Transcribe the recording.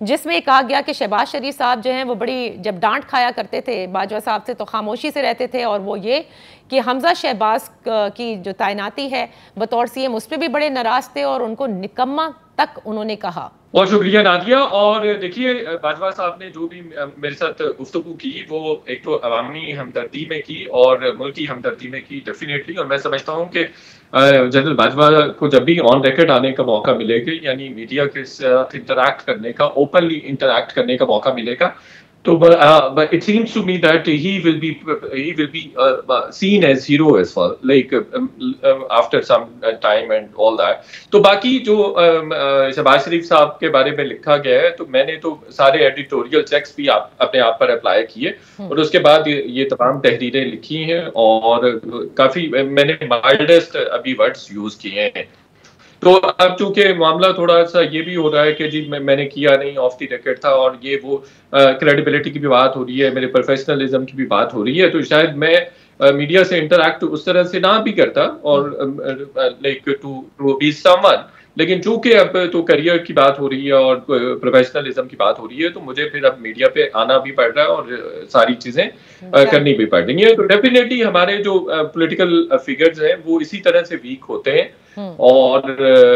जिसमें कहा गया कि शहबाज शरीफ साहब जो हैं, वो बड़ी जब डांट खाया करते थे, बाजवा साहब से तो खामोशी से रहते थे और वो ये कि हमजा शहबाज की जो तैनाती है, बतौर सी एम, उस पर भी बड़े नाराज़ थे और उनको निकम्मा तक उन्होंने कहा। बहुत शुक्रिया नादिया। और देखिए, बाजवा साहब ने जो भी मेरे साथ गुफ्तु की, वो एक तो अवामी हमदर्दी में की और मुल्की हमदर्दी में की डेफिनेटली और मैं समझता हूँ कि जनरल बाजवा को जब भी ऑन रिकॉर्ड आने का मौका मिलेगा, यानी मीडिया के साथ इंटरेक्ट करने का ओपनली इंटरेक्ट करने का मौका मिलेगा So, but, uh, but it seems to me that he will be he will be uh, seen as hero as well, like um, um, after some time and all that. तो बाकी जो शहबाज शरीफ साहब के बारे में लिखा गया है तो मैंने तो सारे एडिटोरियल चेक्स भी आप अपने आप पर अप्लाई किए और उसके बाद ये, ये तमाम तहरीरें लिखी हैं और काफ़ी मैंने माइल्डेस्ट अभी वर्ड्स यूज़ किए हैं तो अब चूँकि मामला थोड़ा सा ये भी हो रहा है कि जी मैं, मैंने किया नहीं ऑफ़ दी रेकेट था और ये वो क्रेडिबिलिटी की भी बात हो रही है मेरे प्रोफेशनलिज्म की भी बात हो रही है तो शायद मैं मीडिया से इंटरेक्ट उस तरह से ना भी करता और like to to be someone लेकिन चूँकि अब तो करियर की बात हो रही है और प्रोफेशनलिज्म की बात हो रही है तो मुझे फिर अब मीडिया पे आना भी पड़ रहा है और सारी चीज़ें। करनी भी पड़ रही है तो डेफिनेटली हमारे जो पॉलिटिकल फिगर्स हैं वो इसी तरह से वीक होते हैं हम्म। और